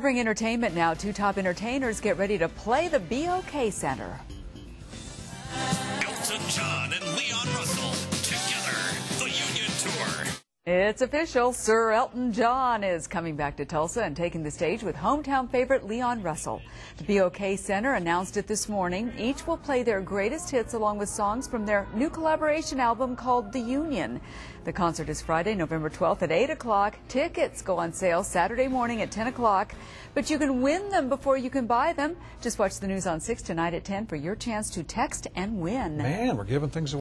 Covering entertainment now, two top entertainers get ready to play the BOK Center. Elton John and Leon Russell together, the Union Tour. It's official. Sir Elton John is coming back to Tulsa and taking the stage with hometown favorite Leon Russell. The BOK Center announced it this morning. Each will play their greatest hits along with songs from their new collaboration album called The Union. The concert is Friday, November 12th at 8 o'clock. Tickets go on sale Saturday morning at 10 o'clock, but you can win them before you can buy them. Just watch the news on 6 tonight at 10 for your chance to text and win. Man, we're giving things away.